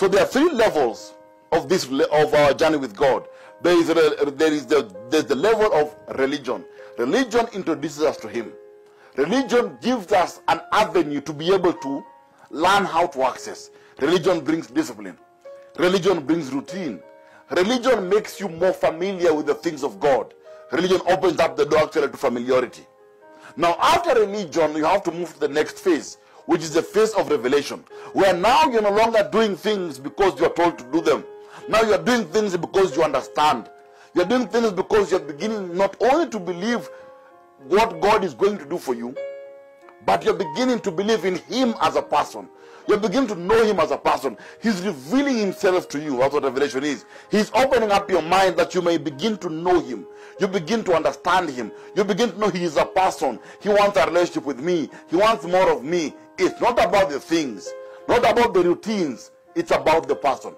So there are three levels of this of our journey with God. There is a, there is the there's the level of religion. Religion introduces us to Him. Religion gives us an avenue to be able to learn how to access. Religion brings discipline. Religion brings routine. Religion makes you more familiar with the things of God. Religion opens up the door actually to familiarity. Now, after religion, you have to move to the next phase, which is the phase of revelation, where now you're no longer doing things because you're told to do them. Now you're doing things because you understand. You're doing things because you're beginning not only to believe what God is going to do for you, but you're beginning to believe in Him as a person. You're beginning to know Him as a person. He's revealing Himself to you. That's what revelation is. He's opening up your mind that you may begin to know Him. You begin to understand Him. You begin to know He is a person. He wants a relationship with me. He wants more of me. It's not about the things, not about the routines. It's about the person.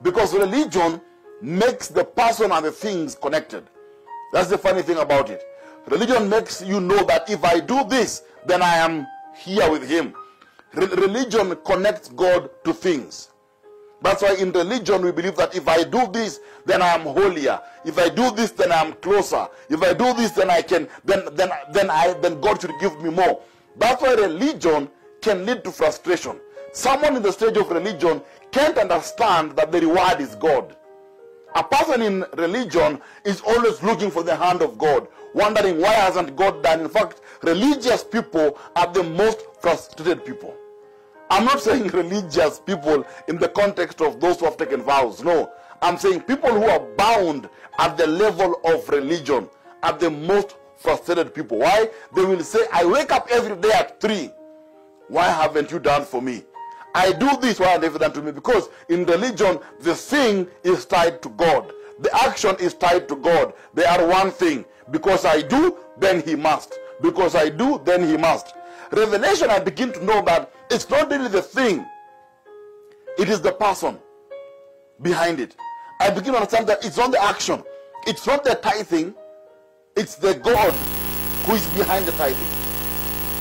Because religion makes the person and the things connected. That's the funny thing about it. Religion makes you know that if I do this, then I am here with Him. Re religion connects God to things. That's why in religion we believe that if I do this, then I am holier. If I do this, then I am closer. If I do this, then I can, then then then I then God should give me more. That's why religion can lead to frustration. Someone in the stage of religion can't understand that the reward is God. A person in religion is always looking for the hand of God, wondering why hasn't God done. In fact, religious people are the most frustrated people. I'm not saying religious people in the context of those who have taken vows. No. I'm saying people who are bound at the level of religion are the most frustrated people. Why? They will say, I wake up every day at 3. Why haven't you done for me? I do this, why haven't you done to me? Because in religion, the thing is tied to God. The action is tied to God. They are one thing. Because I do, then he must. Because I do, then he must. Revelation, I begin to know that it's not really the thing, it is the person behind it. I begin to understand that it's not the action, it's not the tithing, it's the God who is behind the tithing.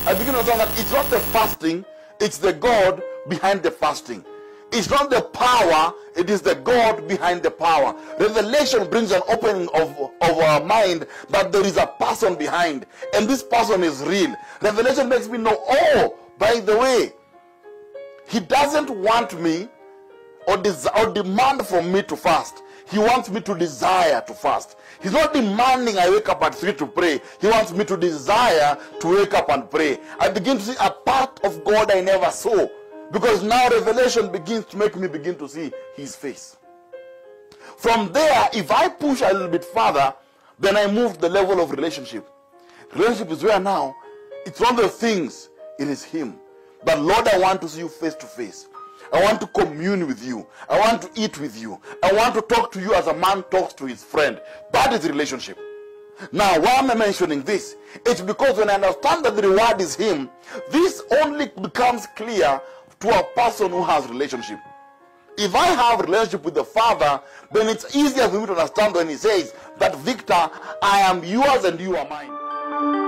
I begin to understand that it's not the fasting, it's the God behind the fasting. It's not the power, it is the God behind the power. Revelation brings an opening of, of our mind that there is a person behind, and this person is real. Revelation makes me know, oh, by the way, he doesn't want me or, des- or demand from me to fast. He wants me to desire to fast. He's not demanding I wake up at 3 to pray. He wants me to desire to wake up and pray. I begin to see a part of God I never saw. Because now revelation begins to make me begin to see his face. From there, if I push a little bit further, then I move the level of relationship. Relationship is where now it's not the things, it is him. But Lord, I want to see you face to face. I want to commune with you. I want to eat with you. I want to talk to you as a man talks to his friend. That is relationship. Now, why am I mentioning this? It's because when I understand that the reward is Him, this only becomes clear to a person who has relationship. If I have relationship with the Father, then it's easier for me to understand when He says that, Victor, I am yours and you are mine.